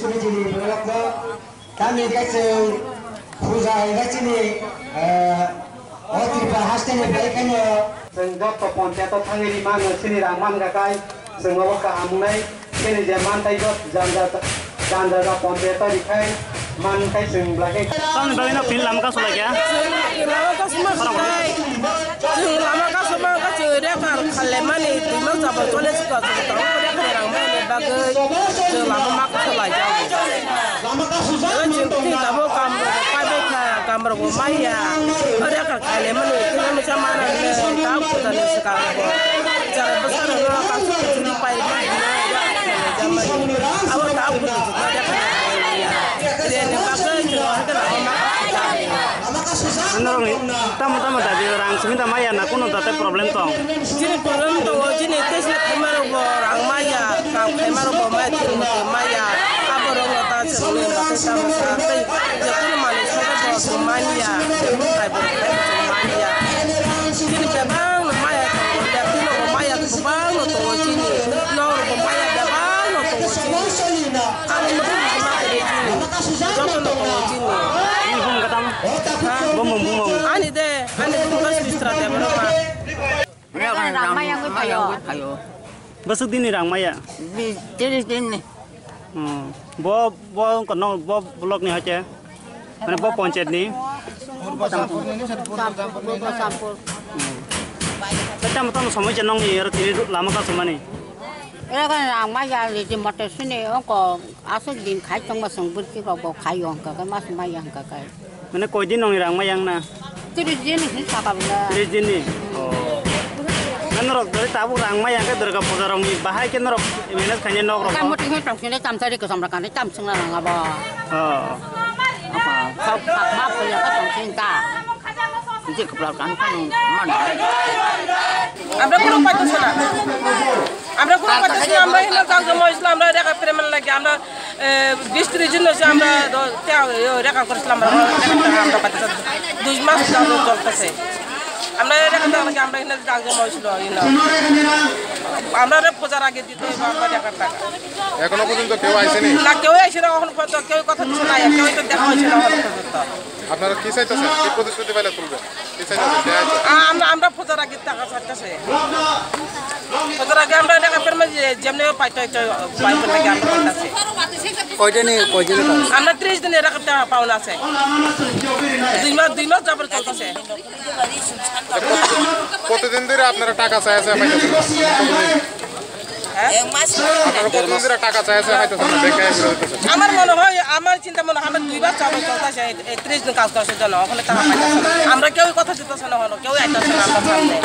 इसमें जुड़ी मतलब kami kecil Huzai kecil Oh baiknya. Raman zaman man. Tahun film ya? Itu ga jing ti ta bo kam ro ka be ka kam ro mai ya ka de ka khale mani ti ma cha ma na ne ka ku ta ne su ka ko ja ba sa ro ka su ti ni pai ma ne ya ja ma awa ka ku ti ka de ka ya de ne ba ge jing ka ra ma ka Menurut ni, tamu tamu tadi orang seminta maya nak kuno tadi problem tong. jini problem to jini tesla kamaro bo rang maya ka kamaro bo ma ti mo maya ka bo ro ta se ne ba ta sa sa te je ko ma ne sa bo to maya ka bo ka bo maya jini pe bang maya to da no to bang no maya da bang no to jini ka mo mo ma re jini jo to no to jini Ini bum katam, bum bum bum. ani de ani ko ka stra de mo ma Besok dini rang maya. Hmm. Bo bo kono bo blok ni aja. Mana bo poncet ni. Kita mau tahu sama jenong ni, harus ini lama kau sama ni. Era kan ang maya li di mata sini ko asal din khai tong masang burki ko bo khai yong ka ka mas maya ka ka. Mana kau jenong ni rang mayang na. Tiri jini ni saka bla. Dari jini Oh. Kan rok dari tabu rang mayang ke derga podarong ni bahai kan rok. Mana kanya nok rok. Kamu tinggal tong sini tam tadi ko samra kan tam sing la nga ba. Oh. Apa? Kau pak ma ko ya ka tong sing ta. Jadi kepelakan kan mana. আমরা কোনো পাইতেছি না আমরা কোনো পাইতেছি না আমরা এখানে কাজ জমা হয়েছিল আমরা রেখা প্রেমের লাগে আমরা বিশ ত্রিশ দিন হচ্ছে আমরা রেখা করেছিলাম আমরা আমরা পাইতেছি দুই মাস চলতেছে আমরা দেওয়ার লাগে আমরা এখানে কাজ জমা হয়েছিল আমরা পূজার আগে দিতে টাকা। এখনও পর্যন্ত কেউ আইসেনি? না কেউ আসে না এখন পর্যন্ত কেউ কথা কিছু নাই কেউ তো দেখা হয়েছে না এখন আপনারা কি চাইতেছেন? কি প্রতিশ্রুতি পাইলে তুলবেন? কি চাইতেছেন? আমরা আমরা পূজার আগে টাকা ছাড়তেছে। পূজার আগে আমরা টাকা পেরমে যেমনি পাইতে পাইতে লাগে আমরা পাইতেছে। Kau kau আমরা ত্রিশ দিনের টাকা পাওনা আছে। দুই মাস দুই মাস যাবার চলতেছে। প্রতিদিন ধরে আপনারা টাকা চাইছে হ্যাঁ? আমার মনে হয় আমার চিন্তা মনে হয় আমার দুইবার চাবার চলতেছে ত্রিশ দিন কাজ করছে জন্য। ওখানে টাকা পাইতেছে আমরা কেউ কথা দিতেছে না হলো। কেউ আইতেছে না আমরা সামনে